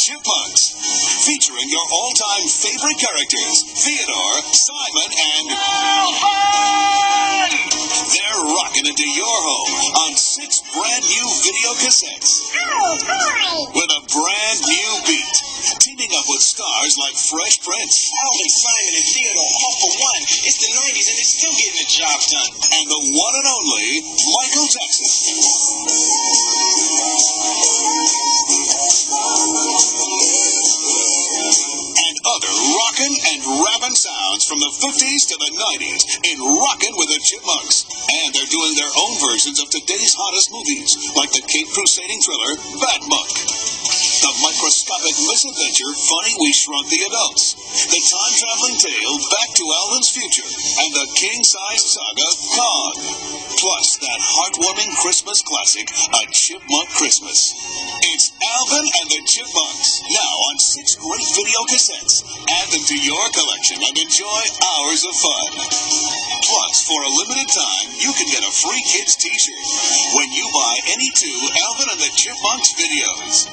Chipmunks. Featuring your all-time favorite characters, Theodore, Simon, and Alvin! They're rocking into your home on six brand new video cassettes. Oh, boy! With a brand new beat. Teaming up with stars like Fresh Prince. Alvin, Simon, and Theodore, all for one. It's the 90s and they're still getting the job done. And the one and only Michael Jackson. Rockin' and rappin' sounds from the 50s to the 90s in Rockin' with the Chipmunks. And they're doing their own versions of today's hottest movies, like the Cape Crusading thriller Batmunk. The microscopic misadventure Funny We Shrunk the Adults. The time traveling tale Back to Alvin's Future. And the king sized saga Kong. Plus that heartwarming Christmas classic, A Chipmunk Christmas. Alvin and the Chipmunks. Now on six great video cassettes. Add them to your collection and enjoy hours of fun. Plus, for a limited time, you can get a free kids t-shirt when you buy any two Alvin and the Chipmunks videos.